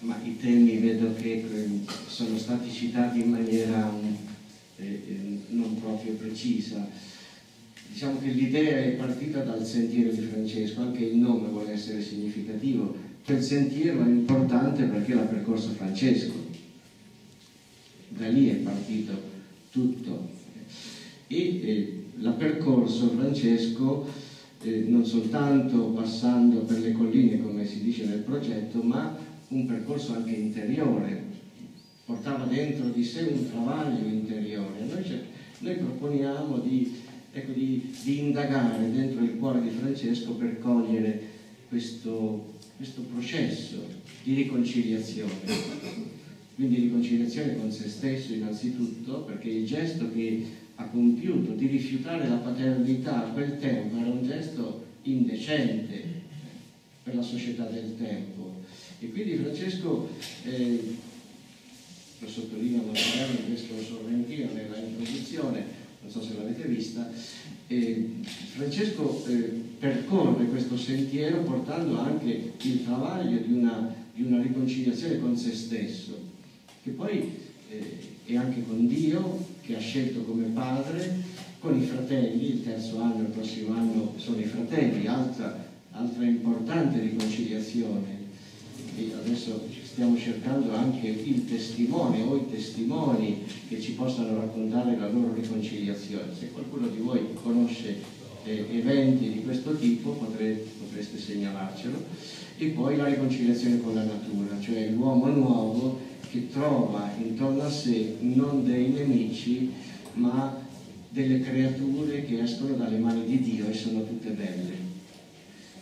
ma i temi vedo che sono stati citati in maniera eh, eh, non proprio precisa. Diciamo che l'idea è partita dal sentiero di Francesco, anche il nome vuole essere significativo. Quel sentiero è importante perché l'ha percorso Francesco. Da lì è partito tutto. E eh, l'ha percorso Francesco eh, non soltanto passando per le colline come si dice nel progetto, ma un percorso anche interiore, portava dentro di sé un travaglio interiore. Noi, noi proponiamo di, ecco, di, di, indagare dentro il cuore di Francesco per cogliere questo, questo processo di riconciliazione. Quindi riconciliazione con se stesso innanzitutto, perché il gesto che ha compiuto di rifiutare la paternità a quel tempo era un gesto indecente per la società del tempo. E quindi Francesco, eh, lo sottolineo magari questo Sorrentino nella introduzione, non so se l'avete vista, eh, Francesco eh, percorre questo sentiero portando anche il travaglio di una, di una riconciliazione con se stesso, che poi eh, è anche con Dio, che ha scelto come padre, con i fratelli, il terzo anno, il prossimo anno sono i fratelli, altra, altra importante riconciliazione. E adesso stiamo cercando anche il testimone o i testimoni che ci possano raccontare la loro riconciliazione. Se qualcuno di voi conosce eh, eventi di questo tipo potrete, potreste segnalarcelo. E poi la riconciliazione con la natura, cioè l'uomo nuovo che trova intorno a sé non dei nemici, ma delle creature che escono dalle mani di Dio e sono tutte belle.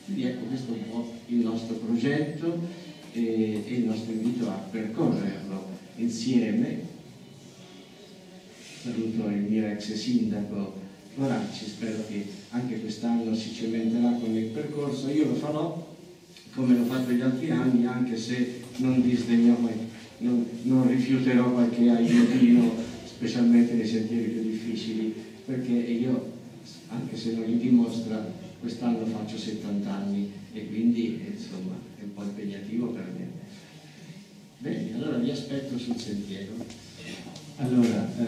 Quindi ecco, questo è un po' il nostro progetto e, e il nostro invito a percorrerlo insieme. Saluto il mio ex sindaco Moracci, spero che anche quest'anno si cementerà con il percorso. Io lo farò come l'ho fatto gli altri anni, anche se non disdegno mai non, non rifiuterò qualche aiutino, specialmente nei sentieri più difficili, perché io, anche se non li dimostra, quest'anno faccio 70 anni e quindi insomma è un po' impegnativo per me. Bene, allora vi aspetto sul sentiero. Allora, eh,